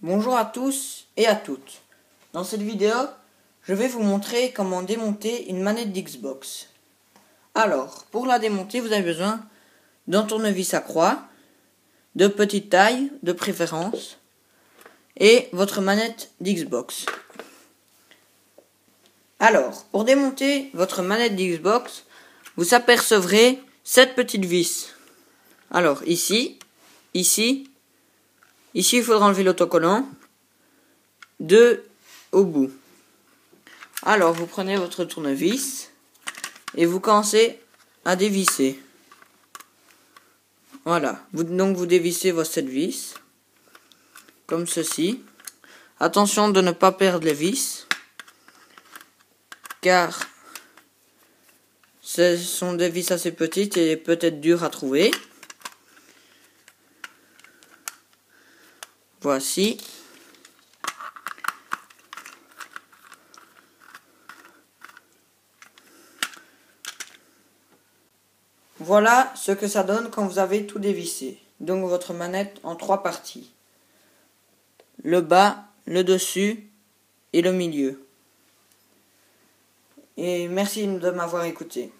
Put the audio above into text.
Bonjour à tous et à toutes. Dans cette vidéo, je vais vous montrer comment démonter une manette d'Xbox. Alors, pour la démonter, vous avez besoin d'un tournevis à croix, de petite taille, de préférence, et votre manette d'Xbox. Alors, pour démonter votre manette d'Xbox, vous apercevrez cette petite vis. Alors, ici, ici, ici, il faudra enlever l'autocollant. Deux au bout. Alors, vous prenez votre tournevis et vous commencez à dévisser. Voilà. Donc, vous dévissez votre cette vis. Comme ceci. Attention de ne pas perdre les vis. Car ce sont des vis assez petites et peut-être dures à trouver. Voici. Voilà ce que ça donne quand vous avez tout dévissé. Donc votre manette en trois parties. Le bas, le dessus et le milieu. Et merci de m'avoir écouté.